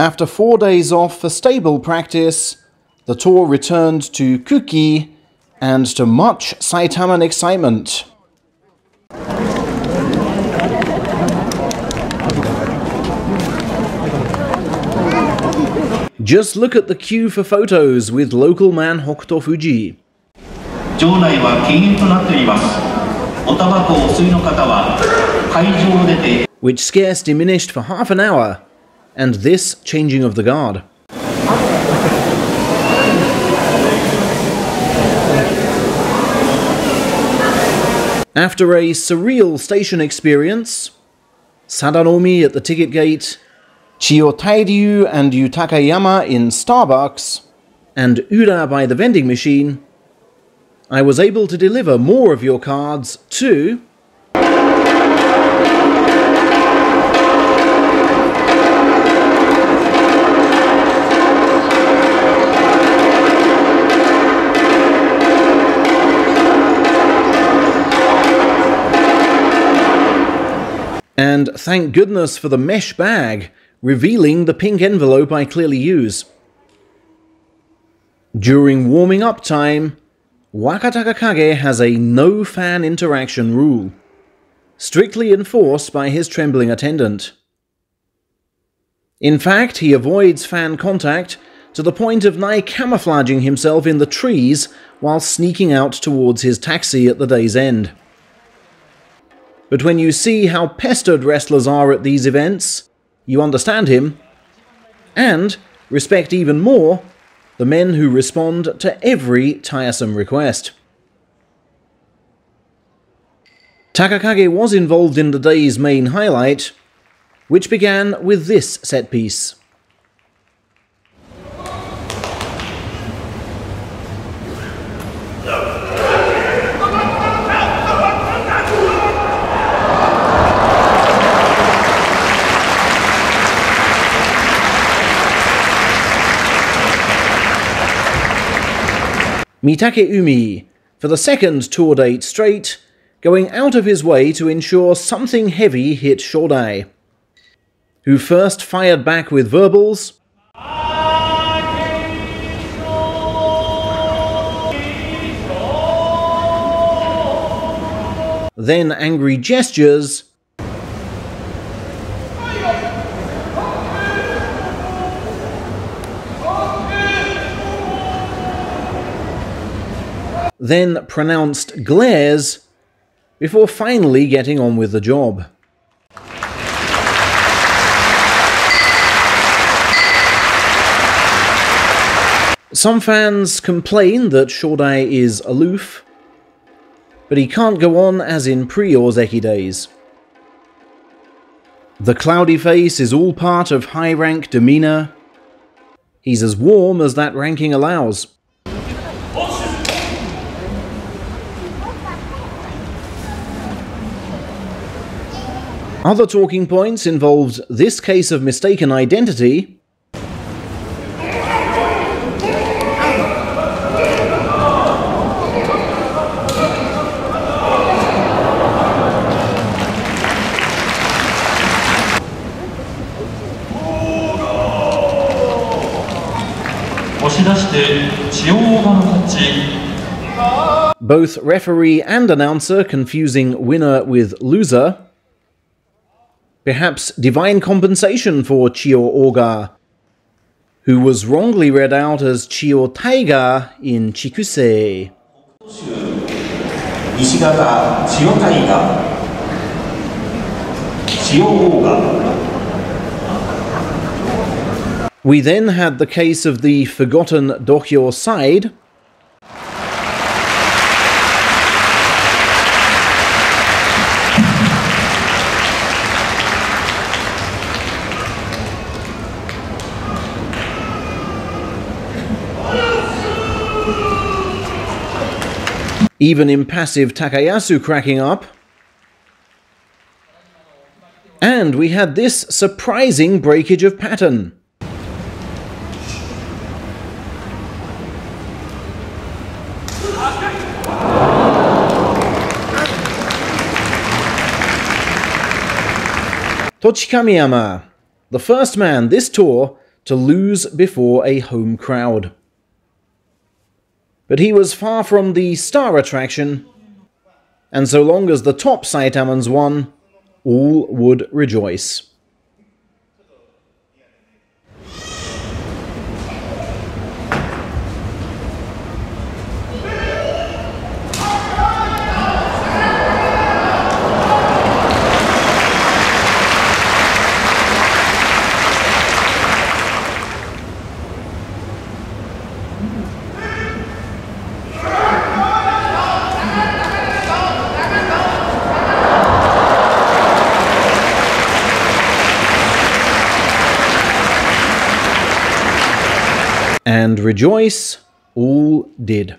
After four days off for stable practice, the tour returned to Kuki and to much Saitaman excitement. Just look at the queue for photos with local man Hokutofuji. Which scarce diminished for half an hour and this changing of the guard. After a surreal station experience, Sadanoumi at the ticket gate, Chiyotairyu and Yutakayama in Starbucks, and Ura by the vending machine, I was able to deliver more of your cards to And thank goodness for the mesh bag, revealing the pink envelope I clearly use. During warming up time, Wakatakakage has a no fan interaction rule, strictly enforced by his trembling attendant. In fact, he avoids fan contact to the point of nigh camouflaging himself in the trees while sneaking out towards his taxi at the day's end. But when you see how pestered wrestlers are at these events, you understand him, and respect even more the men who respond to every tiresome request. Takakage was involved in the day's main highlight, which began with this set piece. Mitakeumi, for the second tour date straight, going out of his way to ensure something heavy hit Shodai, who first fired back with verbals, then angry gestures, then pronounced glares, before finally getting on with the job. Some fans complain that Shodai is aloof, but he can't go on as in pre-Ozeki days. The cloudy face is all part of high rank demeanour. He's as warm as that ranking allows. Other talking points involved this case of mistaken identity, both referee and announcer confusing winner with loser, Perhaps divine compensation for Chiyo Oga, who was wrongly read out as Chiyo Taiga in Chikusei. We then had the case of the forgotten Dokyo side, even impassive Takayasu cracking up. And we had this surprising breakage of pattern. Tochikamiyama, the first man this tour to lose before a home crowd. But he was far from the star attraction, and so long as the top Saitamans won, all would rejoice. And rejoice all did.